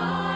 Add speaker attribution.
Speaker 1: Oh.